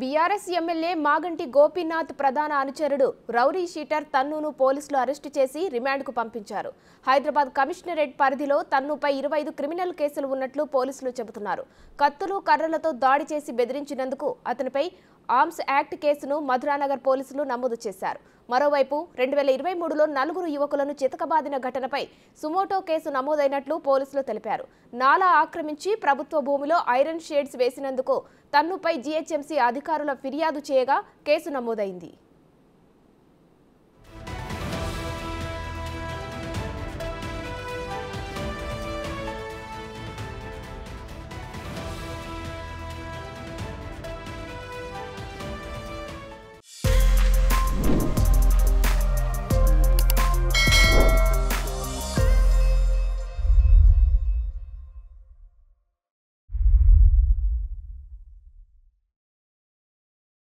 BRS MLA Maganti Gopinath ప్రధాన అనుచరుడు రౌరీ sheeter తన్నును పోలీసులు అరెస్టు చేసి రిమాండ్కు పంపించారు. హైదరాబాద్ కమిషనరేట్ పరిధిలో తన్నుపై ఇరవై ఐదు క్రిమినల్ కేసులు ఉన్నట్లు పోలీసులు చెబుతున్నారు. కత్తులు కర్రలతో దాడి చేసి బెదిరించినందుకు అతనిపై ఆర్మ్స్ యాక్ట్ కేసును మధురానగర్ పోలీసులు నమోదు చేశారు. మరోవైపు రెండు వేల ఇరవై మూడులో నలుగురు యువకులను చితకబాదిన ఘటనపై సుమోటో కేసు నమోదైనట్లు పోలీసులు తెలిపారు. నాలా ఆక్రమించి ప్రభుత్వ భూమిలో ఐరన్ షేడ్స్ వేసినందుకు తన్నుపై జీహెచ్ఎంసీ అధికారుల ఫిర్యాదు చేయగా కేసు నమోదైంది.